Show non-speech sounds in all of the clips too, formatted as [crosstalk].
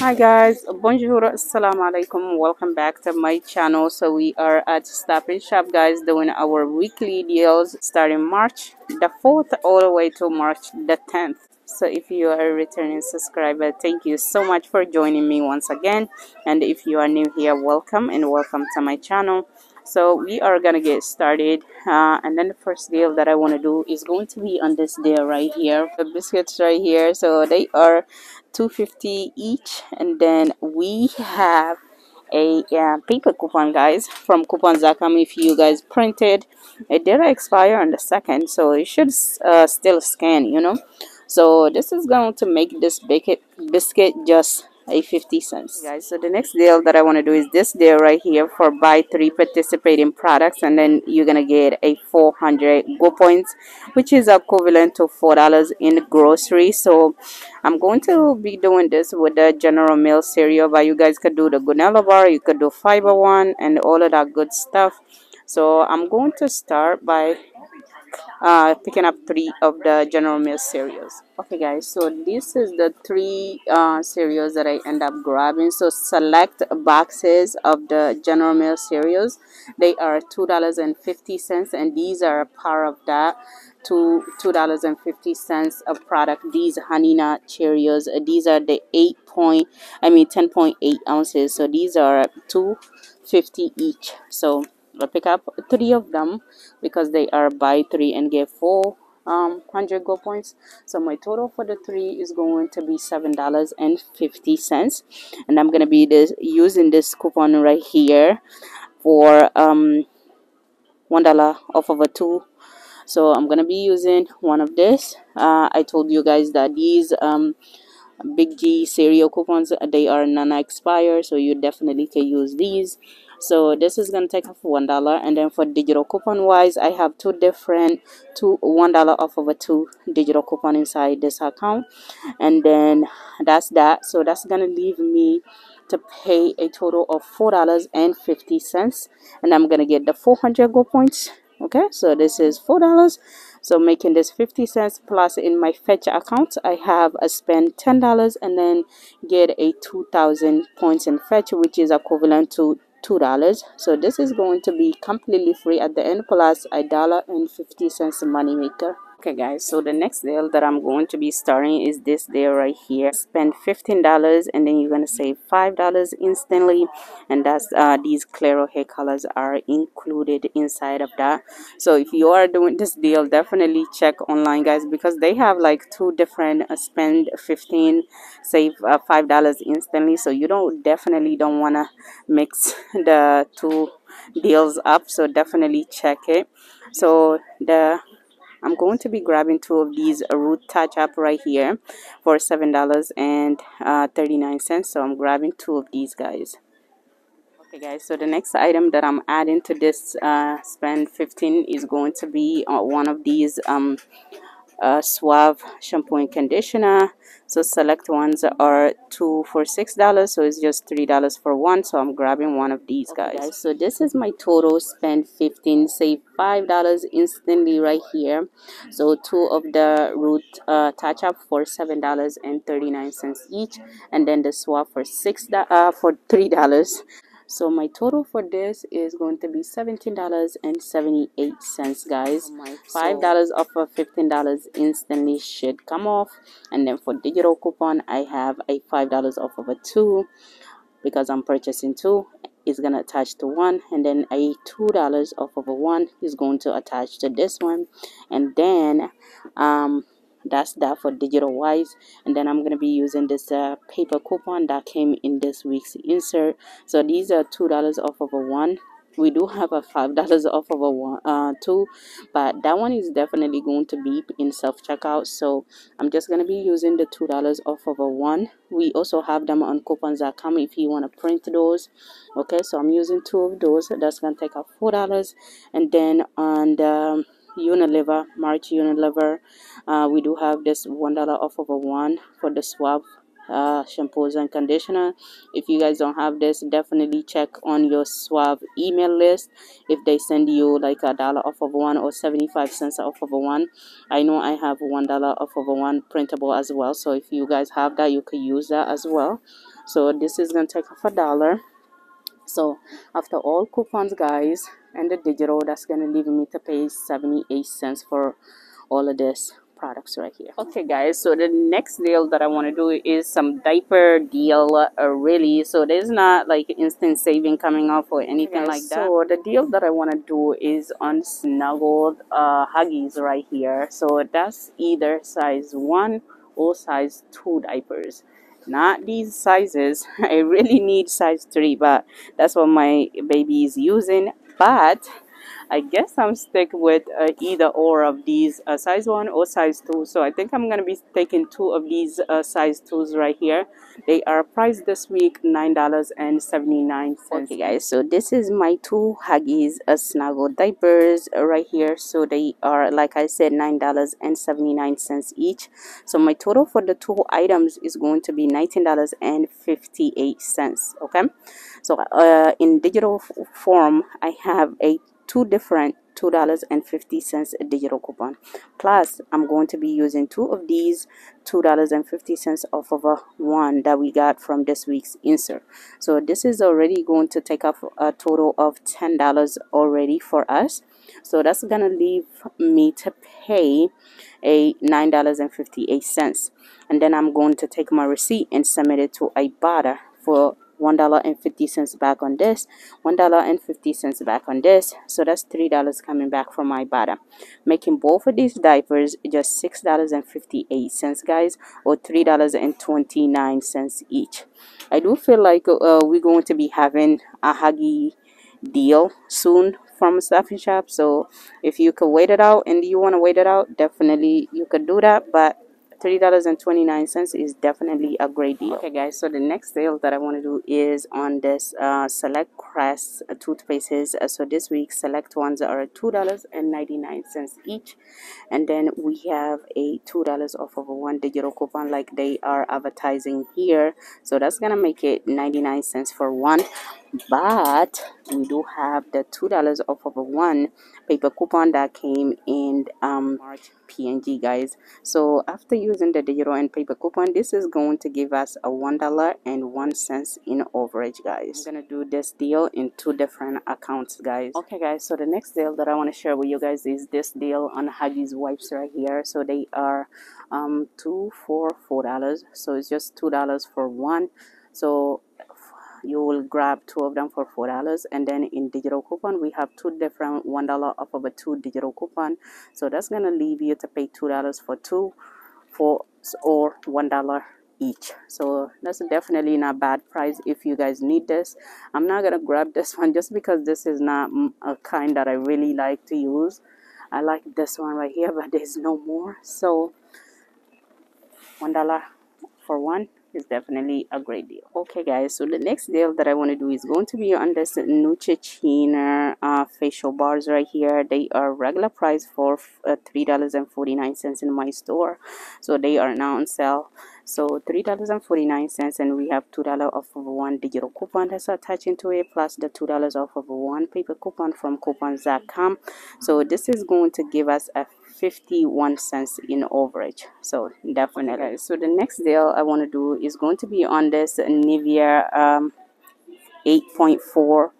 Hi guys, bonjour, assalamu alaikum, welcome back to my channel. So we are at Stop and Shop guys doing our weekly deals starting March the 4th all the way to March the 10th. So if you are a returning subscriber, thank you so much for joining me once again. And if you are new here, welcome and welcome to my channel so we are gonna get started uh, and then the first deal that I want to do is going to be on this deal right here. The biscuits right here so they are 250 each and then we have a uh, paper coupon guys from coupons.com if you guys printed it did expire on the second so it should uh, still scan you know? So this is going to make this biscuit biscuit just a 50 cents. Guys so the next deal that i want to do is this deal right here for buy three participating products and then you're gonna get a 400 go points which is equivalent to four dollars in grocery so i'm going to be doing this with the general mills cereal but you guys could do the granola bar you could do fiber one and all of that good stuff. So i'm going to start by uh, picking up three of the General Mills cereals. Okay guys, so this is the three uh, cereals that I end up grabbing. So select boxes of the General Mills cereals. They are $2.50 and these are a part of that to $2.50 a product. These Honey Nut Cheerios, these are the 8 point, I mean 10.8 ounces. So these are 250 each. So I'll pick up three of them because they are buy three and get four um 100 gold points. So my total for the three is going to be seven dollars and 50 cents. And i'm gonna be this using this coupon right here for um one dollar off of a two. So i'm gonna be using one of this. Uh, i told you guys that these um big g cereal coupons they are non-expire so you definitely can use these. So this is to take off one dollar and then for digital coupon wise i have two different two one dollar off of a two digital coupon inside this account. And then that's that. So that's to leave me to pay a total of four dollars and fifty cents. And i'm to get the 400 gold points. Okay so this is four dollars so making this 50 cents plus in my fetch account i have a spend ten dollars and then get a 2000 points in fetch which is equivalent to two dollars. So this is going to be completely free at the end plus a dollar and 50 cents money maker okay guys so the next deal that i'm going to be starting is this deal right here. Spend 15 dollars and then you're going to save five dollars instantly. And that's uh, these Clairol hair colors are included inside of that. So if you are doing this deal definitely check online guys because they have like two different uh, spend 15 save uh, five dollars instantly. So you don't definitely don't want to mix [laughs] the two deals up. So definitely check it. So the I'm going to be grabbing two of these root touch up right here for seven dollars and uh, 39 cents. So I'm grabbing two of these guys. Okay guys so the next item that I'm adding to this uh, spend 15 is going to be uh, one of these um, uh, Suave shampoo and conditioner. So select ones are two for six dollars, so it's just three dollars for one. So I'm grabbing one of these guys. Okay, guys. So this is my total spend 15, save five dollars instantly right here. So two of the root uh, touch up for seven dollars and 39 cents each, and then the Suave for six uh, for three dollars so my total for this is going to be $17.78 guys. $5 off of $15 instantly should come off. And then for digital coupon I have a $5 off of a 2 because I'm purchasing 2 is going to attach to one. And then a two dollars off of a one is going to attach to this one. And then um that's that for digital wise and then i'm going to be using this uh, paper coupon that came in this week's insert. So these are two dollars off of a one. We do have a five [laughs] dollars off of a one uh two but that one is definitely going to be in self checkout so i'm just going to be using the two dollars off of a one. We also have them on coupons.com if you want to print those. Okay so i'm using two of those. That's going to take off four dollars. And then on the Unilever, March Unilever. Uh, we do have this one dollar off of a one for the suave uh, shampoos and conditioner. If you guys don't have this definitely check on your suave email list. If they send you like a dollar off of one or 75 cents off of a one i know i have one dollar off of a one printable as well. So if you guys have that you could use that as well. So this is gonna take off a dollar so after all coupons guys and the digital that's gonna leave me to pay 78 cents for all of this products right here. Okay guys so the next deal that i want to do is some diaper deal uh, really. So there's not like instant saving coming up or anything like that. so the deal that i want to do is on snuggled uh huggies right here. So that's either size one or size two diapers not these sizes. [laughs] I really need size three but that's what my baby is using. But I guess I'm stick with uh, either or of these uh, size 1 or size 2 so I think I'm gonna be taking two of these uh, size 2s right here. They are priced this week $9.79 okay guys so this is my two Huggies uh, snuggle diapers right here. So they are like I said $9.79 each. So my total for the two items is going to be $19.58 okay? So uh, in digital form I have a two different $2.50 digital coupon. Plus I'm going to be using two of these $2.50 off of a one that we got from this week's insert. So this is already going to take off a total of $10 already for us. So that's gonna leave me to pay a $9.58 and then I'm going to take my receipt and submit it to Ibotta for $1.50 back on this, $1.50 back on this. So that's $3 coming back from Ibotta Making both of these diapers just $6.58, guys, or $3.29 each. I do feel like uh, we're going to be having a Huggy deal soon from Stop Shop. So if you could wait it out and you want to wait it out, definitely you could do that. But $3.29 is definitely a great deal. Okay guys, so the next sale that I want to do is on this uh, Select Crest toothpastes. Uh, so this week select ones are $2.99 each. And then we have a $2 off of a one digital coupon like they are advertising here. So that's going to make it 99 cents for one but we do have the two dollars off of a one paper coupon that came in um march P&G guys. So after using the digital and paper coupon this is going to give us a one dollar and one cents in overage guys. I'm gonna do this deal in two different accounts guys. Okay guys so the next deal that i want to share with you guys is this deal on huggies wipes right here. So they are um two for four dollars. So it's just two dollars for one. So you will grab two of them for four dollars. And then in digital coupon we have two different one dollar off of a two digital coupon. So that's gonna leave you to pay two dollars for two for or one dollar each. So that's definitely not bad price if you guys need this. I'm not gonna grab this [laughs] one just because this is not a kind that i really like to use. I like this one right here but there's no more. So one dollar for one is definitely a great deal. Okay guys so the next deal that i want to do is going to be on this neutrogena uh, facial bars right here. They are regular price for uh, three dollars and 49 cents in my store. So they are now on sale. So three dollars and 49 cents and we have two dollar off of one digital coupon that's attached into it plus the two dollars off of one paper coupon from coupons.com so this is going to give us a 51 cents in overage. So definitely. So the next deal i want to do is going to be on this nivea um 8.4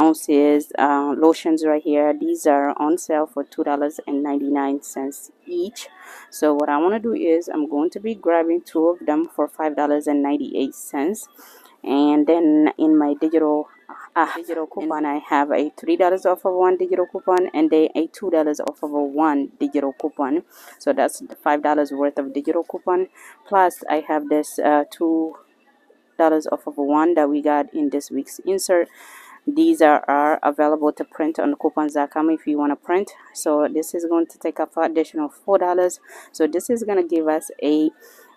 ounces uh, lotions right here. These are on sale for two dollars and 99 cents each. So what i want to do is i'm going to be grabbing two of them for five dollars and 98 cents. And then in my digital uh, digital coupon I have a three dollars off of one digital coupon and then a two dollars off of one digital coupon. So that's five dollars worth of digital coupon. Plus I have this uh, two dollars off of one that we got in this week's insert. These are, are available to print on coupons.com if you want to print. So this is going to take up additional four dollars. So this is going to give us a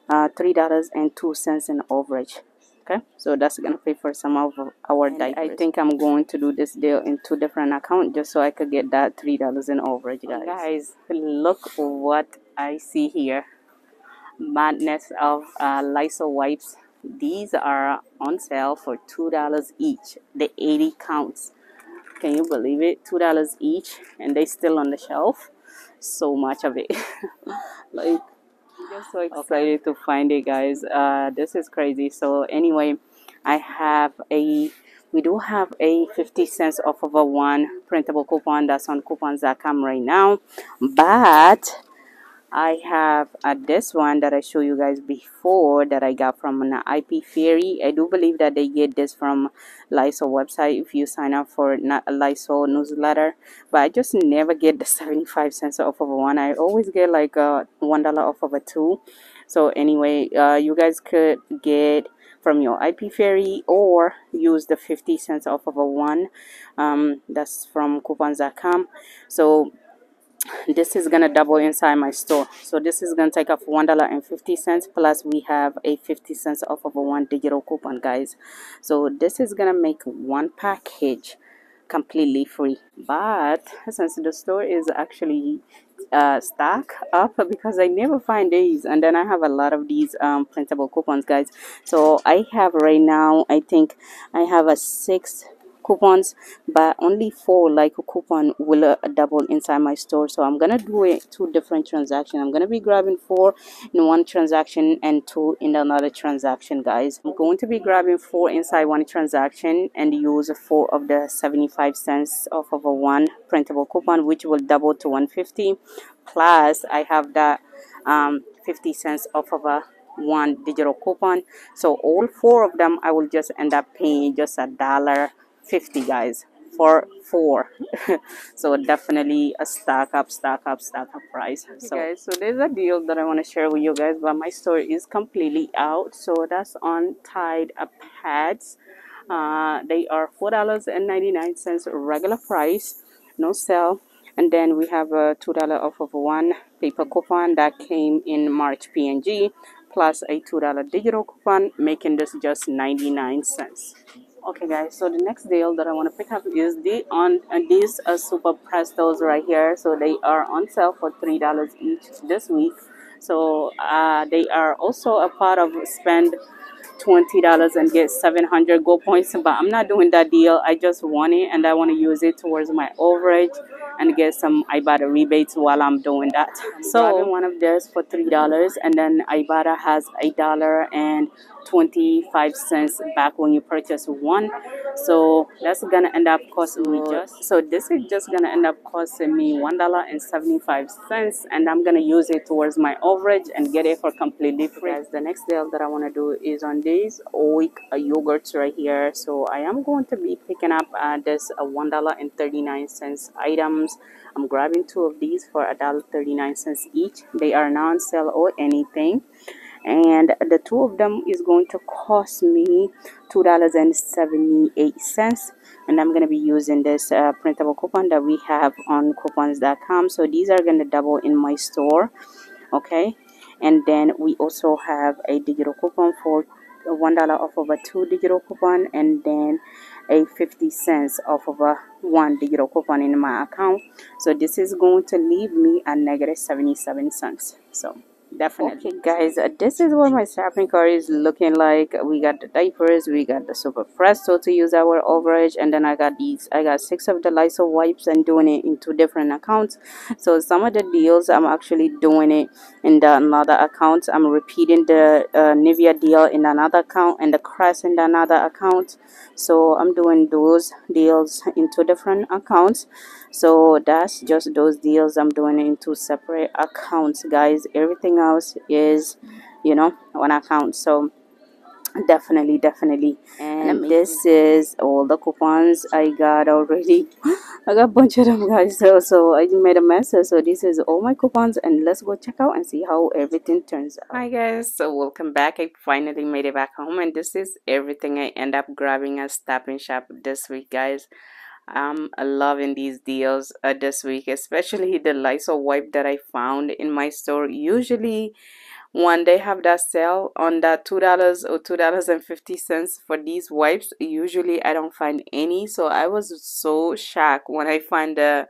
uh, three dollars and two cents in overage okay so that's gonna pay for some of our and diapers i think i'm going to do this deal in two different accounts just so i could get that three dollars in overage guys guys look what i see here madness of uh, Lysol wipes. These are on sale for $2 each. The 80 counts. Can you believe it? $2 each and they still on the shelf. So much of it. [laughs] like I'm just so excited to find it guys. Uh, this is crazy. So anyway, I have a we do have a 50 cents off of a one printable coupon that's on coupons.com right now but I have uh, this one that I show you guys before that I got from an IP Fairy. I do believe that they get this from Lysol website if you sign up for a Lysol newsletter. But I just never get the [laughs] 75 cents off of a one. I always get like a $1 off of a two. So anyway, uh, you guys could get from your IP Fairy or use the 50 cents off of a one. Um, that's from coupons.com. So this is gonna double inside my store. So this is gonna take off one dollar and 50 cents plus we have a 50 cents off of a one digital coupon guys. So this is gonna make one package completely free. But since the store is actually uh, stock up because I never find these and then I have a lot of these um, printable coupons guys. So I have right now I think I have a six coupons but only four like a coupon will uh, double inside my store. So i'm gonna do two different transactions i'm gonna be grabbing four in one transaction and two in another transaction guys. I'm going to be grabbing four inside one transaction and use four of the 75 cents off of a one printable coupon which will double to 150 plus i have that um 50 cents off of a one digital coupon. So all four of them i will just end up paying just a dollar 50 guys. For four. [laughs] So definitely a stack up stack up stack up price. Okay, so guys so there's a deal that i want to share with you guys but my store is completely out. So that's on Tide pads. Uh, they are four dollars and 99 cents regular price no sale. And then we have a two dollar off of one paper coupon that came in march P&G plus a two dollar digital coupon making this just 99 cents okay guys so the next deal that i want to pick up is the on uh, these uh, super prestos right here. So they are on sale for three dollars each this week. So uh, they are also a part of spend $20 and get 700 gold points but i'm not doing that deal. I just want it and i want to use it towards my overage and get some Ibotta rebates while I'm doing that. [laughs] So one of this for three dollars, and then Ibotta has a dollar and 25 cents back when you purchase one. So that's gonna end up costing me just so this is just gonna end up costing me one dollar and 75 cents and i'm gonna use it towards my overage and get it for completely free. Guys, the next deal that i want to do is on these week yogurts right here. So i am going to be picking up uh, this uh, one dollar and 39 cents items. I'm grabbing two of these for a dollar 39 cents each. They are non sale or anything and the two of them is going to cost me two dollars and 78 cents. And i'm going to be using this uh, printable coupon that we have on coupons.com so these are going to double in my store okay? And then we also have a digital coupon for one dollar off of a two digital coupon and then a 50 cents off of a one digital coupon in my account. So this is going to leave me a negative 77 cents. So definitely. Okay guys uh, this is what my shopping cart is looking like. We got the diapers we got the super presto to use our overage and then i got these i got six of the lysol wipes and doing it in two different accounts. So some of the deals i'm actually doing it in the another account. I'm repeating the uh, nivea deal in another account and the crest in another account. So i'm doing those deals in two different accounts so that's just those deals i'm doing in two separate accounts guys. Everything else is you know one account. So definitely definitely. And this is all the coupons i got already. [laughs] I got a bunch of them guys. So so i made a mess. So this is all my coupons. And let's go check out and see how everything turns out. Hi guys. So welcome back. I finally made it back home. And this is everything i end up grabbing at stop and shop this week guys I'm loving these deals uh, this week, especially the Lysol wipe that I found in my store. Usually, when they have that sale on that two dollars or two dollars and fifty cents for these wipes, usually I don't find any. So I was so shocked when I find the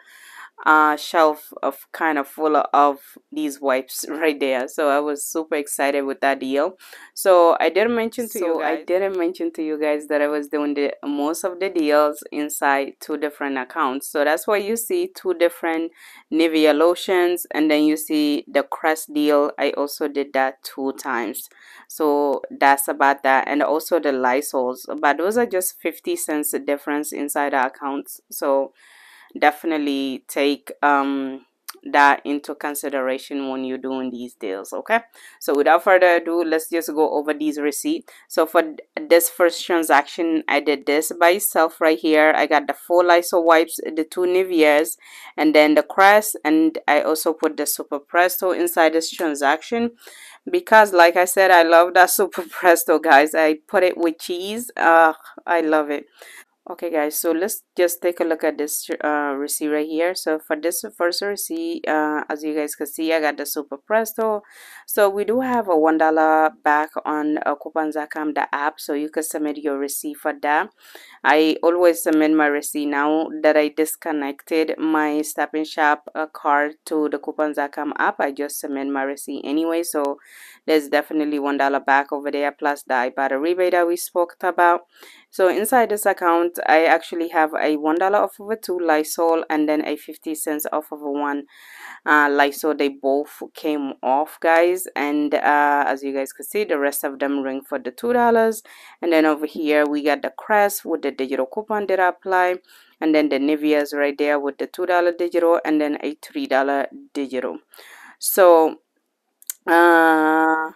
uh, shelf of kind of full of these wipes [laughs] right there. So i was super excited with that deal. So i didn't mention to so you guys, i didn't mention to you guys that i was doing the most of the deals inside two different accounts. So that's why you see two different nivea lotions and then you see the crest deal. I also did that two times. So that's about that. And also the lysols but those are just 50 cents difference inside the accounts. So definitely take um, that into consideration when you're doing these deals okay? So without further ado let's just go over these receipts. So for this first transaction i did this by itself right here. I got the four lysol wipes the two niveas and then the crest and i also put the super presto inside this transaction. Because like i said i love that [laughs] super presto guys. I put it with cheese. Uh i love it okay guys so let's just take a look at this uh, receipt right here. So for this first receipt uh, as you guys can see I got the super presto. So we do have a one dollar back on uh, coupons.com the app so you can submit your receipt for that. I always submit my receipt now that I disconnected my stop and shop uh, card to the coupons.com app. I just submit my receipt anyway so there's definitely one dollar back over there plus the Ibotta rebate that we spoke about. So inside this account I actually have a one dollar off of a two Lysol and then a 50 cents off of a one uh, Lysol. They both came off guys. And uh, as you guys can see the rest of them ring for the two dollars. And then over here we got the crest with the digital coupon that I apply. And then the Nivea's right there with the two dollar digital and then a three dollar digital. So uh,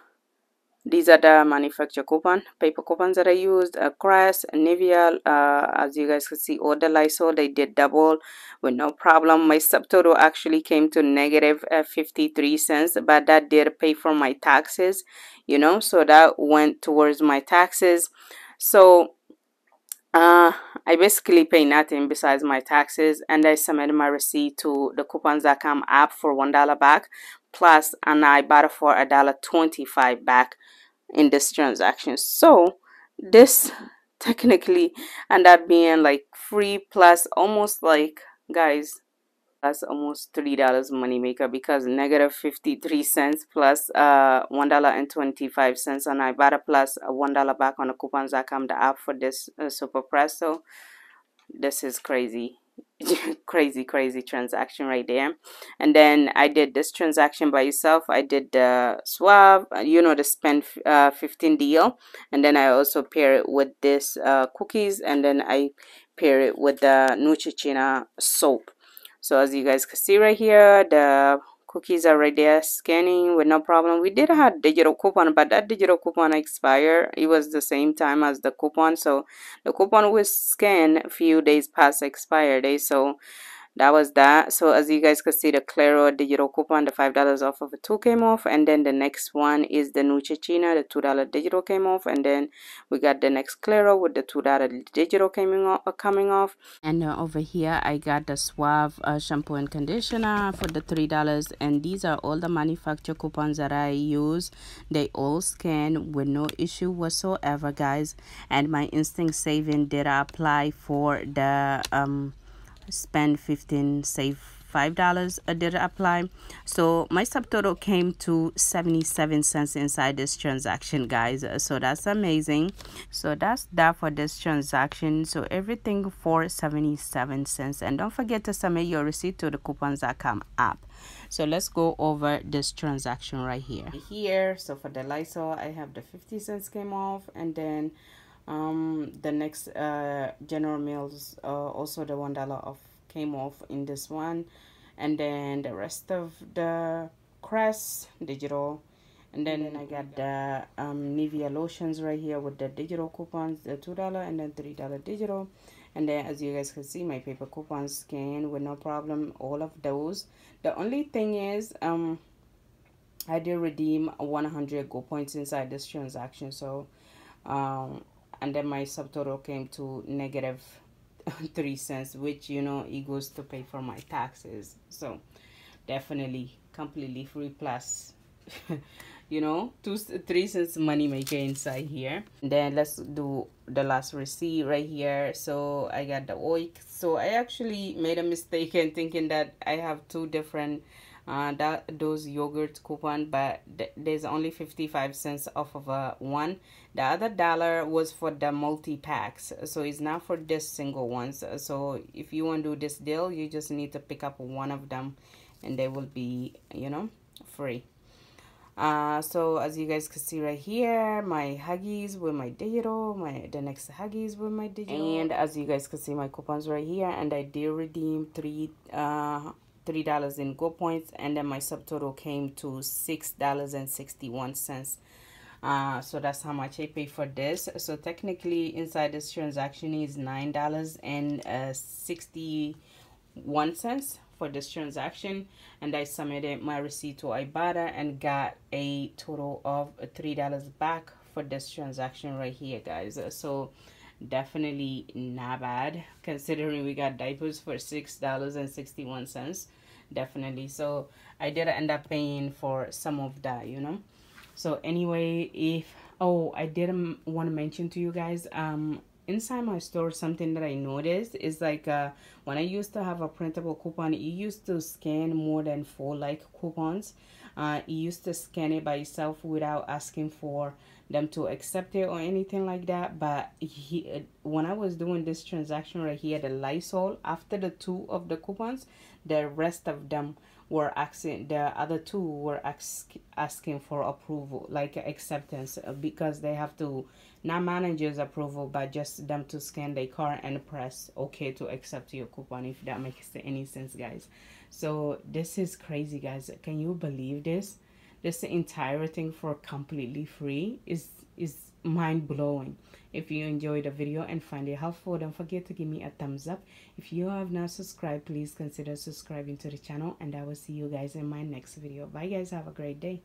these are the manufacturer coupon, paper coupons that I used. Uh, Crest, Nivea, uh, as you guys can see, all the Lysol, they did double with no problem. My subtotal actually came to negative, uh, 53 cents, but that did pay for my taxes, you know, so that went towards my taxes. So uh, I basically pay nothing besides my taxes and I submitted my receipt to the coupons.com app for one dollar back plus and I bought it for a dollar 25 back in this transaction. So this [laughs] technically ended up being like free plus almost like guys that's almost three dollars money maker because negative 53 cents plus uh one dollar and 25 cents on Ibotta plus one dollar back on the coupons.com the app for this uh, super presto this is crazy [laughs] crazy crazy transaction right there. And then i did this transaction by itself i did the Suave uh, you know the spend uh, 15 deal. And then i also pair it with this uh, cookies. And then i pair it with the Neutrogena soap. So as you guys can see right here the cookies are right there scanning with no problem. We did have digital coupon but that digital coupon expired it was the same time as the coupon so the coupon was scanned a few days past expired so that was that. So as you guys can see the Clairol digital coupon the five dollars off of a two came off and then the next one is the new Neutrogena the two dollar digital came off and then we got the next Clairol with the two dollar digital coming off coming off. And uh, over here i got the suave uh, shampoo and conditioner for the three dollars and these are all the manufacturer coupons that i use. They all scan with no issue whatsoever guys. And my instinct saving did apply for the um spend 15 save five dollars uh, did apply. So my subtotal came to 77 cents inside this transaction guys. So that's amazing. So that's that for this transaction. So everything for 77 cents. And don't forget to submit your receipt to the coupons.com app. So let's go over this transaction right here. Here so for the lysol i have the 50 cents came off. And then um the next uh general mills uh also the one dollar off came off in this one. And then the rest of the crest digital. And then, then I got the um, Nivea lotions right here with the digital coupons the two dollar and then three dollar digital. And then as you guys can see my paper coupons scan with no problem all of those. The only thing is um I did redeem 100 gold points inside this transaction. So um and then my subtotal came to negative [laughs] three cents which you know it goes to pay for my taxes. So definitely completely free plus [laughs] you know two three cents money maker inside here. Then let's do the last receipt right here. So i got the oik so i actually made a mistake in thinking that i have two different uh, that those yogurt coupon but th there's only 55 cents off of a one. The other dollar was for the multi-packs so it's not for this single ones. So if you want to do this deal you just need to pick up one of them and they will be you know free. Uh, so as you guys can see right here my huggies with my digital my the next huggies with my digital. And as you guys can see my coupons right here and i did redeem three uh three dollars in go points and then my subtotal came to six dollars and 61 cents. Uh, so that's how much I pay for this. So technically inside this transaction is nine dollars and uh, 61 cents for this transaction and I submitted my receipt to Ibotta and got a total of three dollars back for this transaction right here guys. So definitely not bad. Considering we got diapers for six dollars and 61 cents definitely. So i did end up paying for some of that you know? So anyway if oh i didn't want to mention to you guys um inside my store something that i noticed is like uh when i used to have a printable coupon it used to scan more than four like coupons. Uh it used to scan it by itself without asking for them to accept it or anything like that but he when i was doing this transaction right here the lysol after the two of the coupons the rest of them were asking the other two were ask, asking for approval like acceptance uh, because they have to not manager's approval but just them to scan their car and press okay to accept your coupon if that makes any sense guys. So this is crazy guys. Can you believe this this entire thing for completely free is is mind-blowing. If you enjoyed the video and find it helpful don't forget to give me a thumbs up. If you have not subscribed please consider subscribing to the channel and i will see you guys in my next video. Bye guys. Have a great day